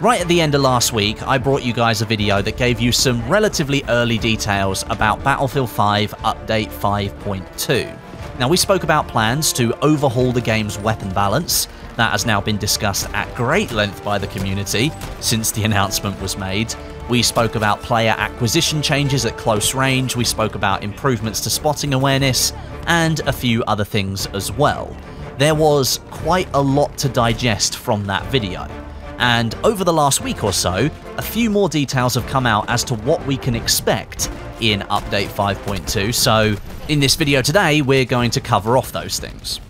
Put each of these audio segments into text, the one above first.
Right at the end of last week, I brought you guys a video that gave you some relatively early details about Battlefield 5 Update 5.2. Now, we spoke about plans to overhaul the game's weapon balance. That has now been discussed at great length by the community since the announcement was made. We spoke about player acquisition changes at close range, we spoke about improvements to spotting awareness, and a few other things as well. There was quite a lot to digest from that video. And over the last week or so, a few more details have come out as to what we can expect in Update 5.2, so in this video today, we're going to cover off those things.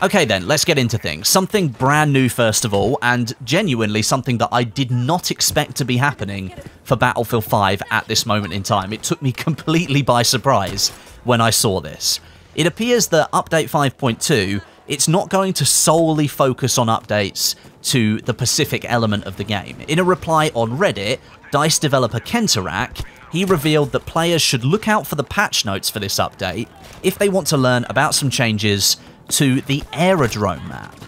Okay then, let's get into things. Something brand new first of all, and genuinely something that I did not expect to be happening for Battlefield 5 at this moment in time. It took me completely by surprise when I saw this. It appears that Update 5.2 it's not going to solely focus on updates to the Pacific element of the game. In a reply on Reddit, DICE developer Kentarak, he revealed that players should look out for the patch notes for this update if they want to learn about some changes to the Aerodrome map.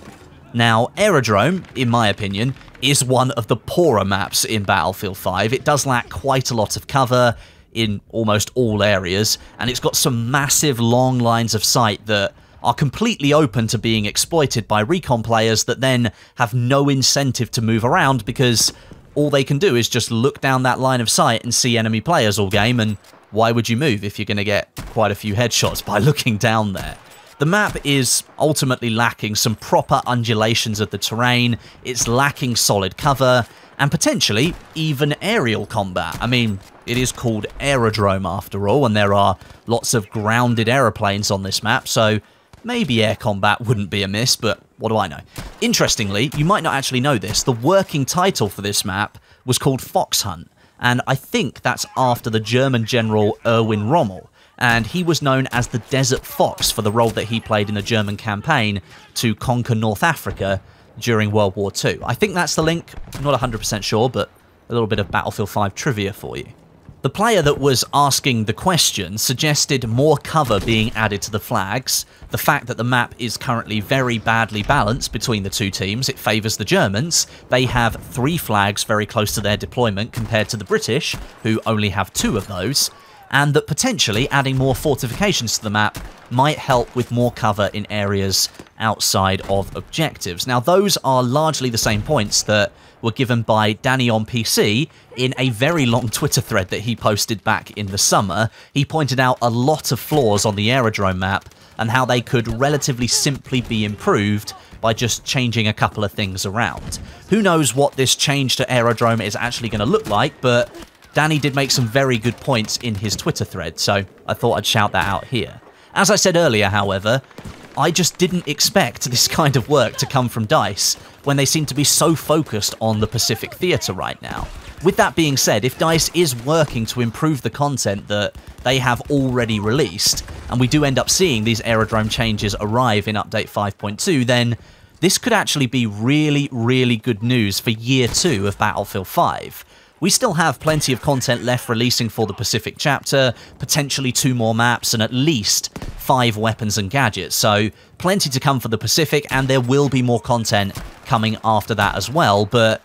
Now, Aerodrome, in my opinion, is one of the poorer maps in Battlefield 5. It does lack quite a lot of cover in almost all areas, and it's got some massive long lines of sight that are completely open to being exploited by recon players that then have no incentive to move around because all they can do is just look down that line of sight and see enemy players all game and why would you move if you're going to get quite a few headshots by looking down there? The map is ultimately lacking some proper undulations of the terrain, it's lacking solid cover, and potentially even aerial combat. I mean, it is called Aerodrome after all, and there are lots of grounded aeroplanes on this map, so Maybe air combat wouldn't be amiss, but what do I know? Interestingly, you might not actually know this, the working title for this map was called Fox Hunt, and I think that's after the German general Erwin Rommel, and he was known as the Desert Fox for the role that he played in the German campaign to conquer North Africa during World War II. I think that's the link, I'm not 100% sure, but a little bit of Battlefield 5 trivia for you. The player that was asking the question suggested more cover being added to the flags, the fact that the map is currently very badly balanced between the two teams, it favours the Germans, they have three flags very close to their deployment compared to the British, who only have two of those, and that potentially adding more fortifications to the map might help with more cover in areas outside of objectives. Now those are largely the same points that were given by Danny on PC in a very long Twitter thread that he posted back in the summer. He pointed out a lot of flaws on the aerodrome map and how they could relatively simply be improved by just changing a couple of things around. Who knows what this change to aerodrome is actually going to look like, but Danny did make some very good points in his Twitter thread, so I thought I'd shout that out here. As I said earlier, however, I just didn't expect this kind of work to come from DICE when they seem to be so focused on the Pacific Theatre right now. With that being said, if DICE is working to improve the content that they have already released, and we do end up seeing these aerodrome changes arrive in Update 5.2, then this could actually be really, really good news for Year 2 of Battlefield 5. We still have plenty of content left releasing for the Pacific chapter, potentially two more maps, and at least five weapons and gadgets, so plenty to come for the Pacific, and there will be more content coming after that as well, but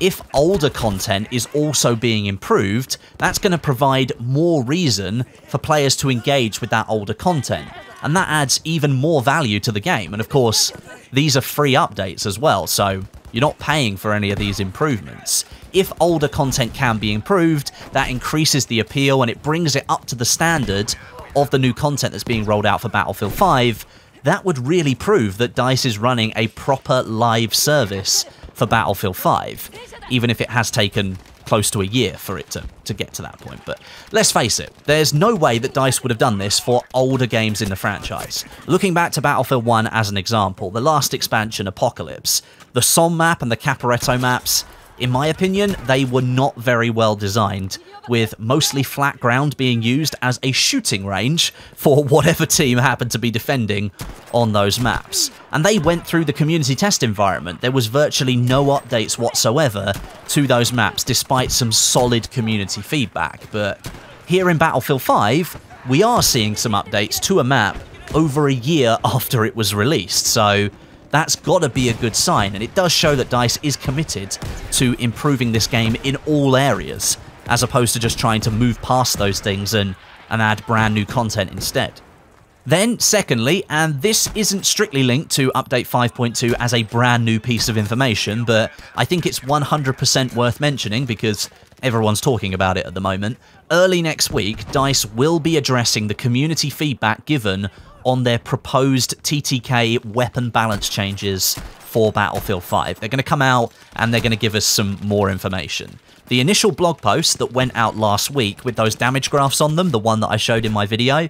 if older content is also being improved, that's going to provide more reason for players to engage with that older content. And that adds even more value to the game. And of course, these are free updates as well, so you're not paying for any of these improvements. If older content can be improved, that increases the appeal and it brings it up to the standard of the new content that's being rolled out for Battlefield 5. That would really prove that DICE is running a proper live service for Battlefield 5, even if it has taken close to a year for it to, to get to that point. But let's face it, there's no way that DICE would have done this for older games in the franchise. Looking back to Battlefield 1 as an example, the last expansion, Apocalypse, the Somme map and the Caporetto maps, in my opinion, they were not very well designed, with mostly flat ground being used as a shooting range for whatever team happened to be defending on those maps. And they went through the community test environment. There was virtually no updates whatsoever to those maps, despite some solid community feedback. But here in Battlefield 5, we are seeing some updates to a map over a year after it was released, so that's got to be a good sign, and it does show that DICE is committed to improving this game in all areas, as opposed to just trying to move past those things and, and add brand new content instead. Then, secondly, and this isn't strictly linked to Update 5.2 as a brand new piece of information, but I think it's 100% worth mentioning because everyone's talking about it at the moment. Early next week, DICE will be addressing the community feedback given on their proposed TTK weapon balance changes for Battlefield 5. They're going to come out and they're going to give us some more information. The initial blog post that went out last week with those damage graphs on them, the one that I showed in my video,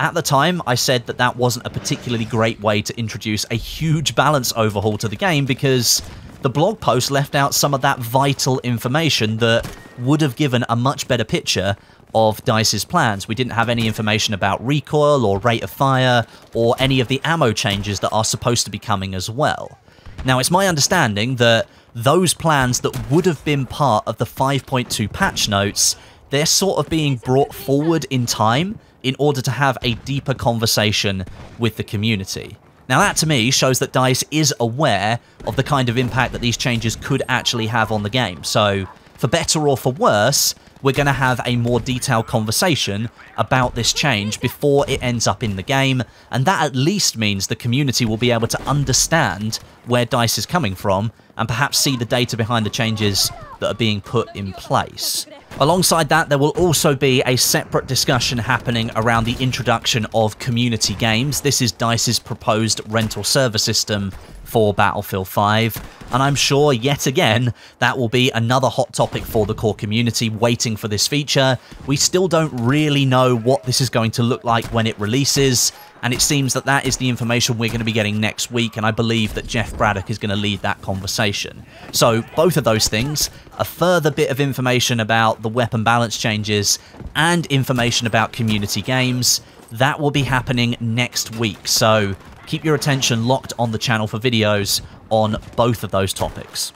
at the time, I said that that wasn't a particularly great way to introduce a huge balance overhaul to the game because the blog post left out some of that vital information that would have given a much better picture of DICE's plans. We didn't have any information about recoil or rate of fire or any of the ammo changes that are supposed to be coming as well. Now, it's my understanding that those plans that would have been part of the 5.2 patch notes, they're sort of being brought forward in time in order to have a deeper conversation with the community. Now that to me shows that DICE is aware of the kind of impact that these changes could actually have on the game. So, for better or for worse, we're going to have a more detailed conversation about this change before it ends up in the game, and that at least means the community will be able to understand where DICE is coming from and perhaps see the data behind the changes that are being put in place. Alongside that, there will also be a separate discussion happening around the introduction of community games. This is DICE's proposed rental server system for Battlefield 5, and I'm sure yet again that will be another hot topic for the core community waiting for this feature. We still don't really know what this is going to look like when it releases, and it seems that that is the information we're going to be getting next week, and I believe that Jeff Braddock is going to lead that conversation. So, both of those things, a further bit of information about the weapon balance changes, and information about community games, that will be happening next week. So, keep your attention locked on the channel for videos on both of those topics.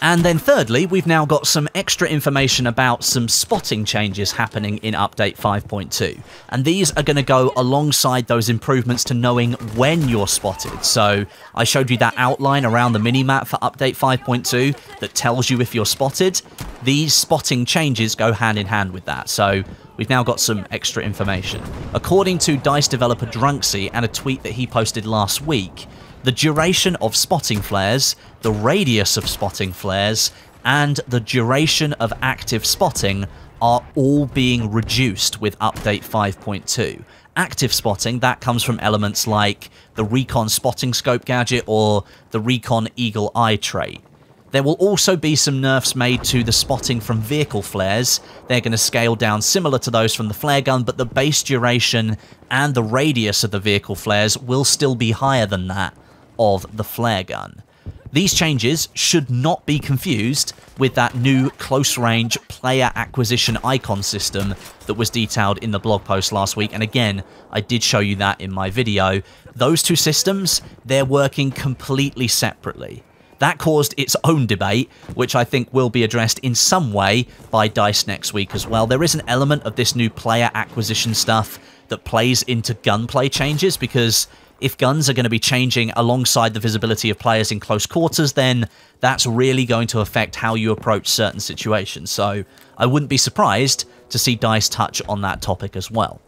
And then thirdly, we've now got some extra information about some spotting changes happening in Update 5.2. And these are going to go alongside those improvements to knowing when you're spotted. So I showed you that outline around the minimap for Update 5.2 that tells you if you're spotted. These spotting changes go hand in hand with that. So we've now got some extra information. According to DICE developer Drunksy and a tweet that he posted last week, the duration of spotting flares, the radius of spotting flares, and the duration of active spotting are all being reduced with update 5.2. Active spotting, that comes from elements like the Recon Spotting Scope gadget or the Recon Eagle Eye trait. There will also be some nerfs made to the spotting from vehicle flares. They're going to scale down similar to those from the flare gun, but the base duration and the radius of the vehicle flares will still be higher than that of the flare gun. These changes should not be confused with that new close range player acquisition icon system that was detailed in the blog post last week. And again, I did show you that in my video. Those two systems, they're working completely separately. That caused its own debate, which I think will be addressed in some way by DICE next week as well. There is an element of this new player acquisition stuff that plays into gunplay changes because if guns are going to be changing alongside the visibility of players in close quarters, then that's really going to affect how you approach certain situations. So I wouldn't be surprised to see DICE touch on that topic as well.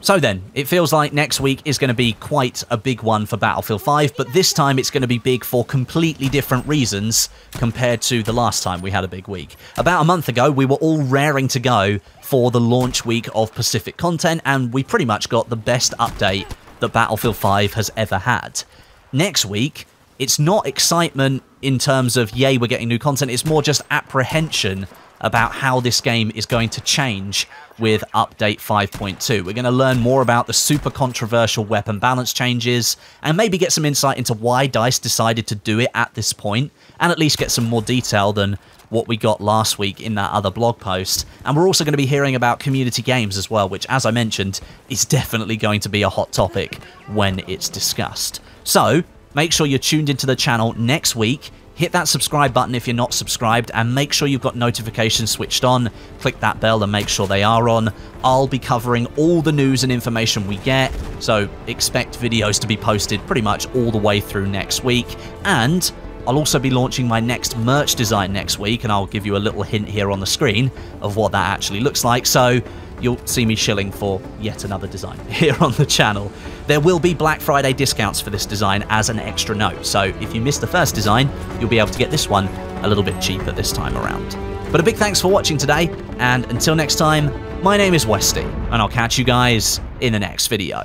So then, it feels like next week is going to be quite a big one for Battlefield 5, but this time it's going to be big for completely different reasons compared to the last time we had a big week. About a month ago, we were all raring to go for the launch week of Pacific content, and we pretty much got the best update that Battlefield 5 has ever had. Next week, it's not excitement in terms of, yay, we're getting new content, it's more just apprehension about how this game is going to change with Update 5.2. We're going to learn more about the super controversial weapon balance changes, and maybe get some insight into why DICE decided to do it at this point, and at least get some more detail than what we got last week in that other blog post. And we're also going to be hearing about community games as well, which, as I mentioned, is definitely going to be a hot topic when it's discussed. So, make sure you're tuned into the channel next week hit that subscribe button if you're not subscribed and make sure you've got notifications switched on. Click that bell and make sure they are on. I'll be covering all the news and information we get, so expect videos to be posted pretty much all the way through next week. And I'll also be launching my next merch design next week, and I'll give you a little hint here on the screen of what that actually looks like. So you'll see me shilling for yet another design here on the channel. There will be Black Friday discounts for this design as an extra note, so if you missed the first design, you'll be able to get this one a little bit cheaper this time around. But a big thanks for watching today, and until next time, my name is Westie, and I'll catch you guys in the next video.